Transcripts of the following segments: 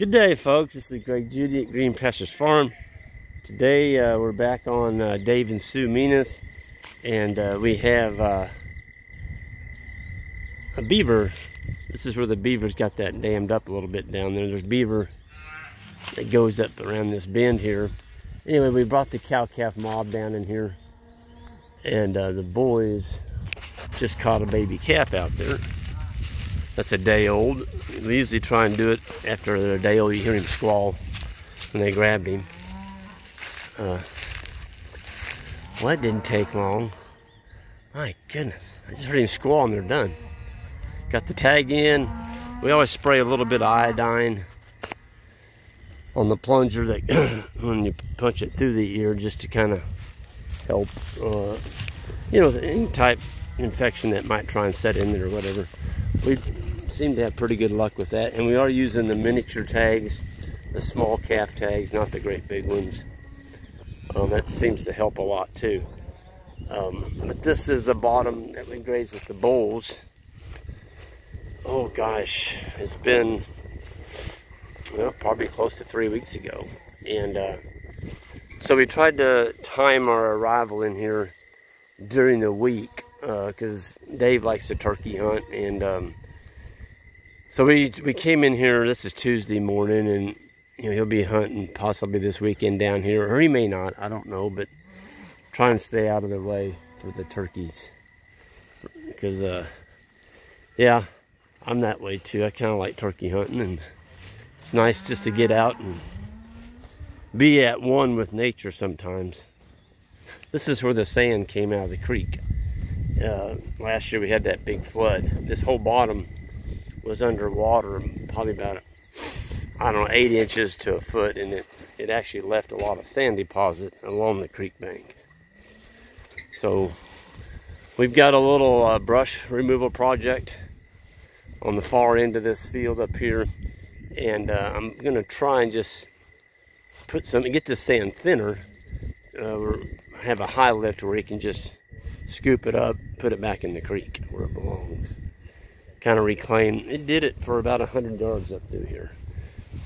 Good day, folks. This is Greg Judy at Green Pastures Farm. Today uh, we're back on uh, Dave and Sue Minas, and uh, we have uh, a beaver. This is where the beaver's got that dammed up a little bit down there. There's beaver that goes up around this bend here. Anyway, we brought the cow-calf mob down in here, and uh, the boys just caught a baby calf out there that's a day old. We usually try and do it after a day old. You hear him squall when they grabbed him. Uh, well, that didn't take long. My goodness. I just heard him squall and they're done. Got the tag in. We always spray a little bit of iodine on the plunger that when you punch it through the ear just to kind of help, uh, you know, any type infection that might try and set in there or whatever. We seem to have pretty good luck with that. And we are using the miniature tags, the small calf tags, not the great big ones. Um, that seems to help a lot too. Um, but this is a bottom that we graze with the bulls. Oh gosh, it's been well, probably close to three weeks ago. And uh, so we tried to time our arrival in here during the week because uh, Dave likes to turkey hunt and um, so we we came in here. This is Tuesday morning, and you know he'll be hunting possibly this weekend down here, or he may not. I don't know, but try and stay out of the way for the turkeys because uh, yeah, I'm that way too. I kind of like turkey hunting, and it's nice just to get out and be at one with nature sometimes. This is where the sand came out of the creek. Uh, last year we had that big flood. This whole bottom was underwater probably about, I don't know, eight inches to a foot, and it, it actually left a lot of sand deposit along the creek bank. So we've got a little uh, brush removal project on the far end of this field up here, and uh, I'm gonna try and just put some, get this sand thinner, uh, have a high lift where you can just scoop it up, put it back in the creek where it belongs kind of reclaim. It did it for about 100 yards up through here.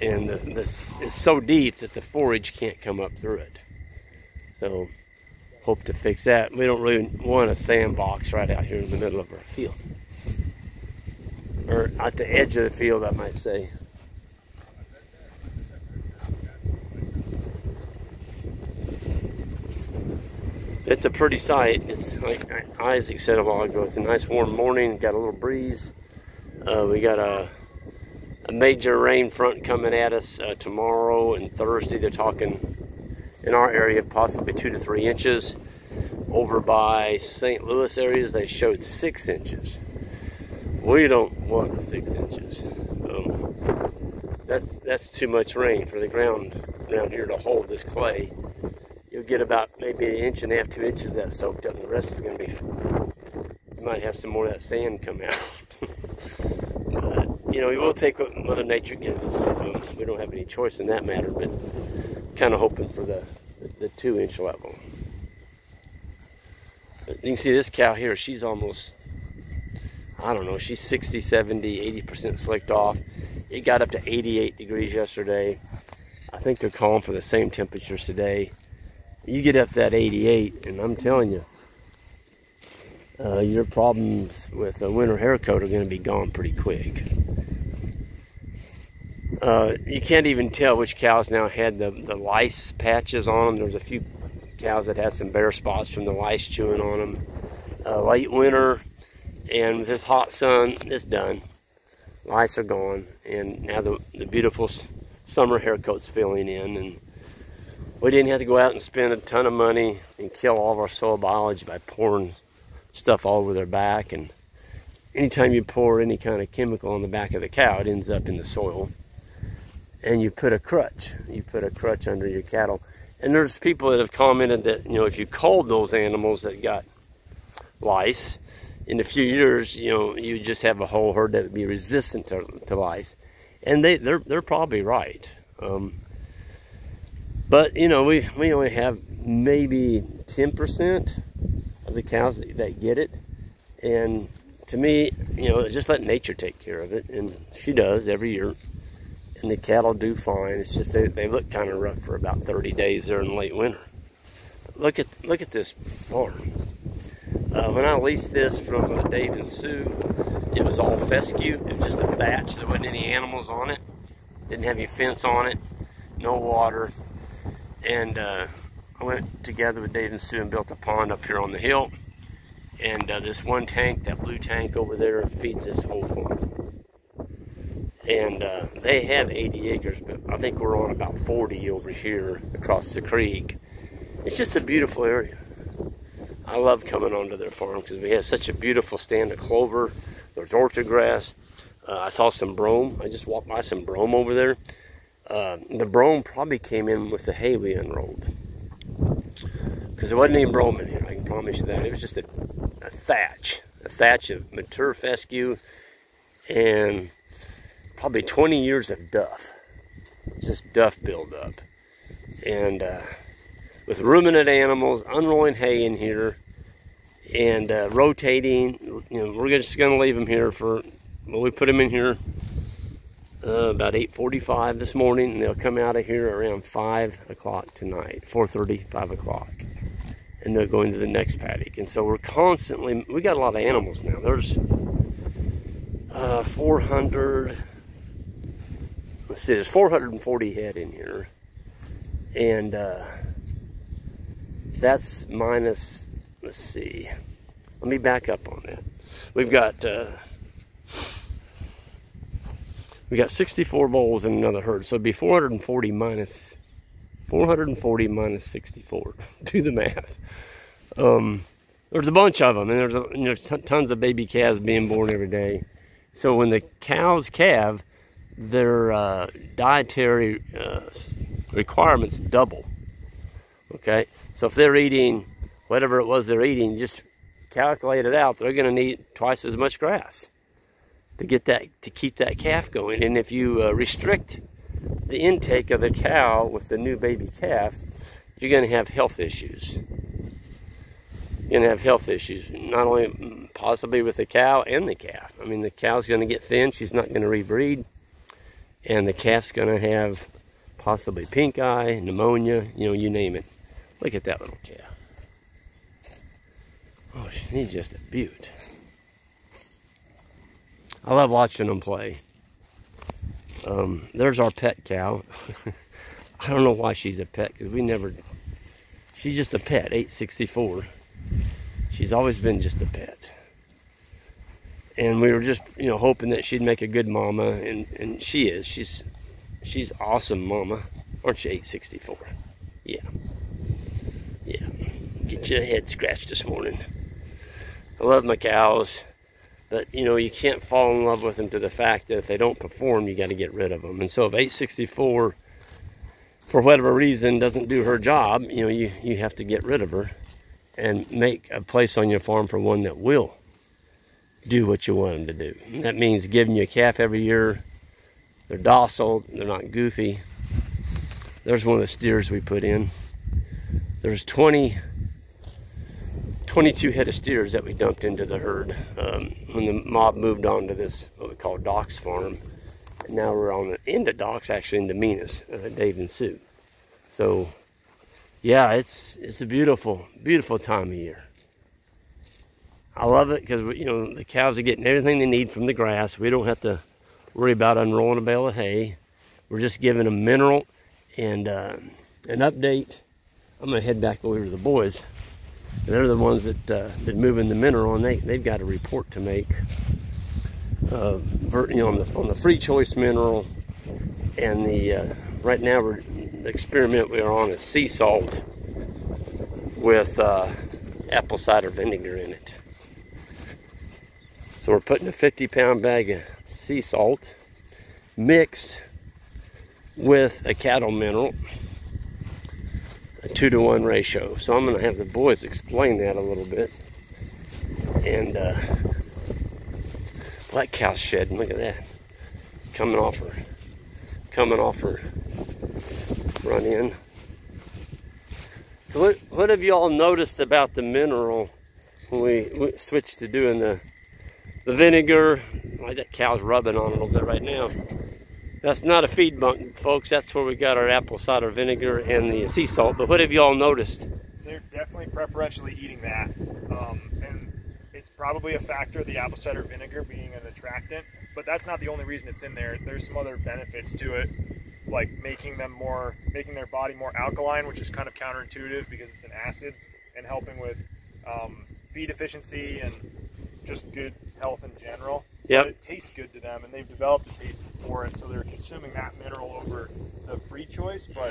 And the, this is so deep that the forage can't come up through it. So hope to fix that. We don't really want a sandbox right out here in the middle of our field. Or at the edge of the field, I might say. It's a pretty sight. It's like Isaac said a while ago. It's a nice warm morning. Got a little breeze. Uh, we got a, a, major rain front coming at us uh, tomorrow and Thursday. They're talking in our area possibly two to three inches. Over by St. Louis areas, they showed six inches. We don't want six inches. Um, that's, that's too much rain for the ground down here to hold this clay. Get about maybe an inch and a half, two inches that soaked up, and the rest is going to be, you might have some more of that sand come out. but, you know, we will take what Mother Nature gives us. Um, we don't have any choice in that matter, but kind of hoping for the, the, the two inch level. But you can see this cow here, she's almost, I don't know, she's 60, 70, 80% slicked off. It got up to 88 degrees yesterday. I think they're calling for the same temperatures today. You get up that 88, and I'm telling you, uh, your problems with a winter hair coat are going to be gone pretty quick. Uh, you can't even tell which cows now had the, the lice patches on them. There's a few cows that had some bare spots from the lice chewing on them. Uh, late winter, and with this hot sun, it's done. Lice are gone, and now the, the beautiful summer hair coat's filling in, and we didn't have to go out and spend a ton of money and kill all of our soil biology by pouring stuff all over their back. And anytime you pour any kind of chemical on the back of the cow, it ends up in the soil and you put a crutch. You put a crutch under your cattle. And there's people that have commented that, you know, if you culled those animals that got lice, in a few years, you know, you just have a whole herd that would be resistant to, to lice. And they, they're, they're probably right. Um, but, you know, we, we only have maybe 10% of the cows that get it. And to me, you know, just let nature take care of it. And she does every year and the cattle do fine. It's just they, they look kind of rough for about 30 days there in late winter. look at look at this farm. Uh, when I leased this from uh, Dave and Sue, it was all fescue. It was just a thatch. There wasn't any animals on it. Didn't have any fence on it. No water. And uh, I went together with Dave and Sue and built a pond up here on the hill. And uh, this one tank, that blue tank over there, feeds this whole farm. And uh, they have 80 acres, but I think we're on about 40 over here across the creek. It's just a beautiful area. I love coming onto their farm because we have such a beautiful stand of clover. There's orchard grass. Uh, I saw some brome. I just walked by some brome over there. Uh, the brome probably came in with the hay we unrolled. Because there wasn't any brome in here, I can promise you that. It was just a, a thatch. A thatch of mature fescue and probably 20 years of duff. Just duff buildup. And uh, with ruminant animals, unrolling hay in here, and uh, rotating. You know, we're just going to leave them here for, well, we put them in here uh, about 8.45 this morning, and they'll come out of here around 5 o'clock tonight, 4.30, 5 o'clock. And they're going to the next paddock. And so we're constantly, we got a lot of animals now. There's uh, 400, let's see, there's 440 head in here. And uh, that's minus, let's see, let me back up on that. We've got, uh, we got 64 bulls in another herd, so it'd be 440 minus, 440 minus 64. Do the math. Um, there's a bunch of them, and there's, a, and there's tons of baby calves being born every day. So when the cows calve, their uh, dietary uh, requirements double. Okay, so if they're eating whatever it was they're eating, just calculate it out. They're going to need twice as much grass to get that to keep that calf going. And if you uh, restrict the intake of the cow with the new baby calf, you're going to have health issues. You're going to have health issues, not only possibly with the cow and the calf. I mean, the cow's going to get thin. She's not going to rebreed. And the calf's going to have possibly pink eye, pneumonia, you know, you name it. Look at that little calf. Oh, she's just a beaut. I love watching them play. Um, there's our pet cow. I don't know why she's a pet because we never. She's just a pet, 864. She's always been just a pet. And we were just, you know, hoping that she'd make a good mama, and and she is. She's she's awesome, mama. Aren't you 864? Yeah. Yeah. Get your head scratched this morning. I love my cows, but you know, you can't fall in love with them to the fact that if they don't perform, you got to get rid of them. And so if 864, for whatever reason, doesn't do her job, you know, you, you have to get rid of her and make a place on your farm for one that will do what you want them to do. That means giving you a calf every year. They're docile, they're not goofy. There's one of the steers we put in. There's 20, 22 head of steers that we dumped into the herd um, when the mob moved on to this, what we call Doc's farm. And now we're on the end of Doc's, actually into Minas, uh, Dave and Sue. So, yeah, it's it's a beautiful, beautiful time of year. I love it because, you know, the cows are getting everything they need from the grass. We don't have to worry about unrolling a bale of hay. We're just giving them mineral and uh, an update. I'm gonna head back over to the boys. They're the ones that uh, been moving the mineral, and they they've got a report to make. Uh, you know, on the on the free choice mineral, and the uh, right now we're experiment we are on is sea salt with uh, apple cider vinegar in it. So we're putting a 50 pound bag of sea salt mixed with a cattle mineral, a two to one ratio. So I'm gonna have the boys explain that a little bit. And uh, black cow shedding, look at that. Coming off her, coming off her run in. So what, what have you all noticed about the mineral when we, we switched to doing the, the vinegar? Like that cow's rubbing on it a little bit right now That's not a feed bunk, folks. That's where we got our apple cider vinegar and the sea salt. But what have y'all noticed? They're definitely preferentially eating that. Um, and it's probably a factor the apple cider vinegar being an attractant, but that's not the only reason it's in there. There's some other benefits to it, like making them more, making their body more alkaline, which is kind of counterintuitive because it's an acid, and helping with um, feed efficiency and just good health in general. Yep. But it tastes good to them, and they've developed a taste for it, so they're consuming that mineral over the free choice. But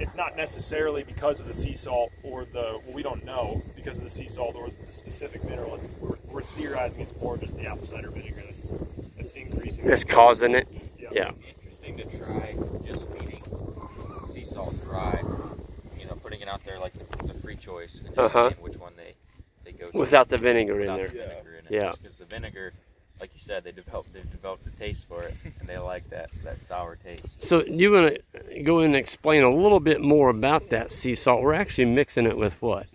it's not necessarily because of the sea salt or the well, we don't know because of the sea salt or the specific mineral. We're, we're theorizing it's more just the apple cider vinegar that's, that's increasing. That's causing it. Yeah. Yeah. Interesting to try just feeding sea salt dry. You know, putting it out there like the, the free choice and just Uh-huh. seeing which one they, they go to. Without the vinegar in there. the vinegar in it. Yeah. Because the vinegar, like you said, they developed they've developed a taste for it, and they like that that sour taste. So you want to go in and explain a little bit more about that sea salt? We're actually mixing it with what?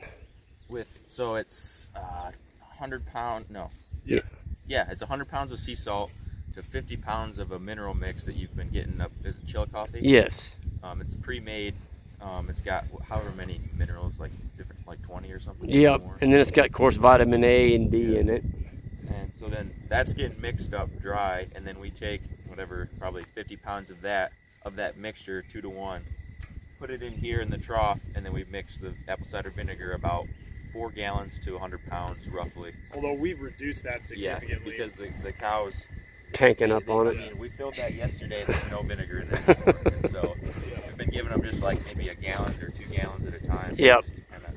With so it's uh, hundred pound no, Yeah. yeah, it's hundred pounds of sea salt to fifty pounds of a mineral mix that you've been getting up is it Chillicothe. Yes. Um, it's pre-made. Um, it's got however many minerals, like different, like 20 or something. Yep. more. And then it's got, of course, vitamin A and D in it. And so then that's getting mixed up dry, and then we take whatever, probably 50 pounds of that of that mixture, two to one, put it in here in the trough, and then we mix the apple cider vinegar about four gallons to 100 pounds roughly. Although we've reduced that significantly. Yeah, significantly. because the, the cows. Tanking up on it. I mean, we filled that yesterday. There's no vinegar in there anymore, and so we've been giving them just like maybe a gallon or two gallons at a time. Yep. Just to kind of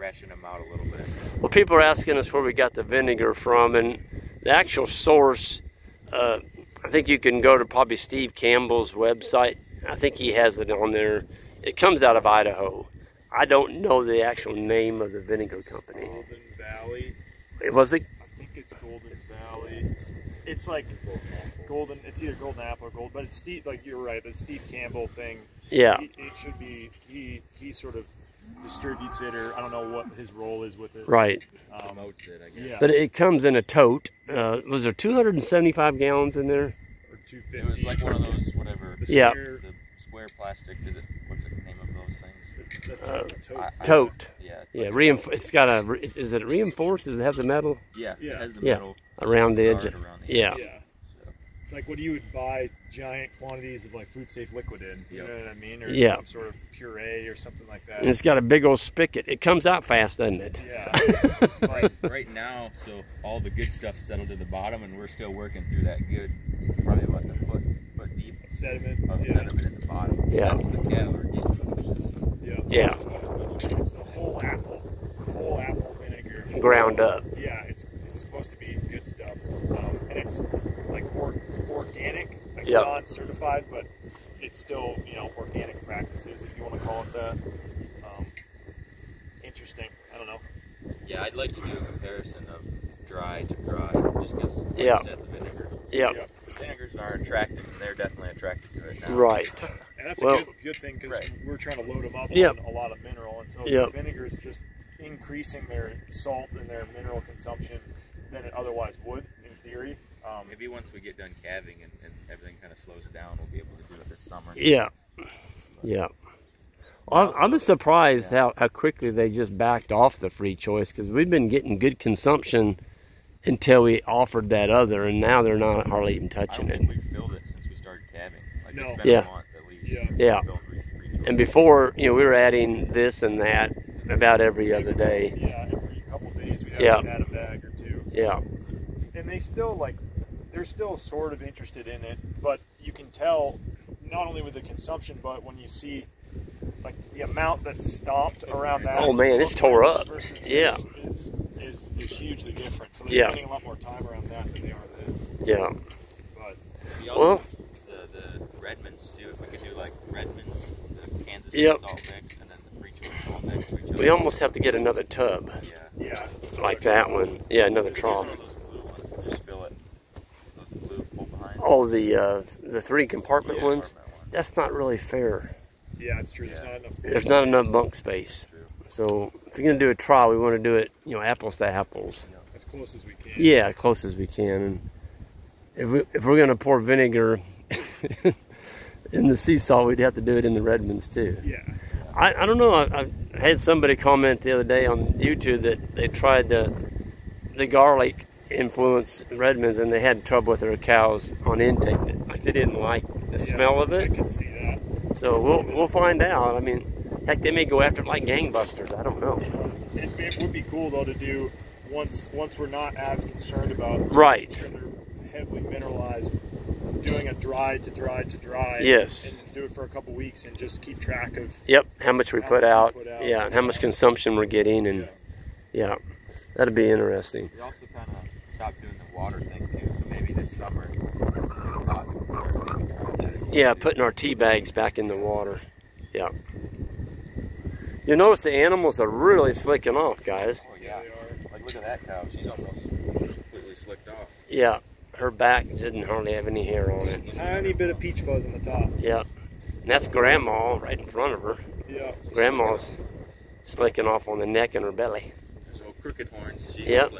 ration them out a little bit. Well, people are asking us where we got the vinegar from, and the actual source, uh, I think you can go to probably Steve Campbell's website. I think he has it on there. It comes out of Idaho. I don't know the actual name of the vinegar company. Golden Valley. Was it? I think it's Golden Valley. It's like golden. It's either golden apple or gold, but it's Steve. Like you're right, the Steve Campbell thing. Yeah. He, it should be. He he sort of distributes it, or I don't know what his role is with it. Right. Um, Promotes it, I guess. yeah. But it comes in a tote. Uh, was there 275 gallons in there? or two fifty. It was like one of those whatever. The Yeah. square- The square plastic. Is it? What's the name of those things? the Uh, tote- tote. I- I- Tote. Yeah. Yeah, reinf- it's got a. re- Is it reinforced? Does it have the metal Yeah. Yeah. It has the Yeah. around the edge? around the Yeah. yeah. It's like what do you would buy giant quantities of like food safe liquid in. You Yep. know what I mean? Or Yeah. some sort of puree or something like that. And it's got a big old spigot. It comes out fast, doesn't it? Yeah. right, right now, so all the good stuff settled to the bottom, and we're still working through that good, probably about the foot foot deep Sediment. of yeah. sediment at the bottom. So Yeah. that's what the cattle are getting, which Yeah. Yeah, It's the whole apple, whole apple vinegar. ground up. Yeah, it's, it's supposed to be good stuff, um, and it's like or, organic, like Yep. Non-certified, but it's still you know organic practices if you want to call it that. Um, interesting. I don't know. Yeah, I'd like to do a comparison of dry to dry, just because, like Yeah. said, the vinegar. Yep. Yeah. The vinegars are attracted, and they're definitely attracted to it now. Right. And that's Well- a good, good thing because Right. we're trying to load them up Yep. on a lot of mineral, and so Yep. the vinegar is just increasing their salt and their mineral consumption than it otherwise would, in theory. Um, Maybe once we get done calving and, and everything kind of slows down, we'll be able to do it this summer. Yeah. Yeah. Well, I'm, I'm surprised Yeah. how, how quickly they just backed off the free choice because we've been getting good consumption until we offered that other, and now they're not hardly even I don't touching think it. we've filled it since we started calving. Like No. it's been Yeah. a month at least. Yeah. Yeah. Filled re- re- And before, you know, we were adding this and that about every other day. yeah, every couple days we have Yeah. to add a bag or two. Yeah. and they still like they're still sort of interested in it but you can tell not only with the consumption but when you see like the amount that's stomped around that Oh, man, it's tore up. Yeah. this is, is, is hugely different so they're Yeah. spending a lot more time around that than they are this Yeah. but We also, Well- the, the Redmonds too, if we could do like Redmonds, the Kansas Yep. salt mix, and then the free choice salt mix to each other. We almost have to get another tub Yeah. yeah like that one. Yeah, another Just trough. one of those blue ones, and just fill it. Those blue pull behind. Oh, the uh, the three compartment Yeah, ones. one. That's not really fair. yeah it's true Yeah. there's not enough There's not enough bunk space. So if you're gonna do a trial, we want to do it, you know, apples to apples. as close as we can Yeah, close as we can. And if we if we're gonna pour vinegar, in the seesaw, we'd have to do it in the Redmonds too. Yeah. I, I don't know. I, I had somebody comment the other day on YouTube that they tried the the garlic influence Redmonds and they had trouble with their cows on intake. Like they didn't like the Yeah, smell of I it. can see that. So we'll we'll find out. I mean, heck, they may go after it like gangbusters. I don't know. It, it would be cool though to do once once we're not as concerned about Right. sure they're heavily mineralized, doing a dry to dry to dry. Yes. And do it for a couple weeks and just keep track of. Yep. How much we How put much we put out. Yeah, and how much consumption we're getting, and yeah, that'd be interesting. We also kind of stopped doing the water thing too, so maybe this summer, once hot, we maybe trying that. Yeah, putting our tea bags back in the water. Yeah. You notice the animals are really slicking off, guys. Oh yeah, They are. like look at that cow, she's almost completely slicked off. Yeah, her back didn't hardly have any hair on it. Tiny bit of peach fuzz on the top. Yeah. And that's Grandma right in front of her. Yeah. Grandma's slicking off on the neck and her belly. There's old crooked horns, she's Yep.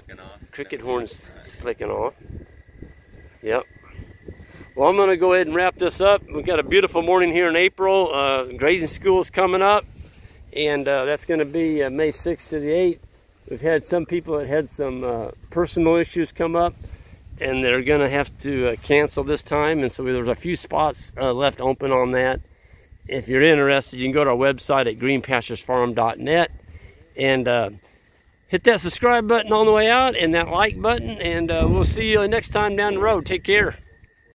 Cricket horns slicking off. Yep. Well, I'm going to go ahead and wrap this up. We've got a beautiful morning here in April. Uh, grazing school is coming up, and uh, that's going to be uh, May 6th to the 8th. We've had some people that had some uh, personal issues come up, and they're going to have to uh, cancel this time. And so there's a few spots uh, left open on that. If you're interested, you can go to our website at greenpasturesfarm.net and hit that subscribe button on the way out and that like button. And uh, we'll see you next time down the road. Take care.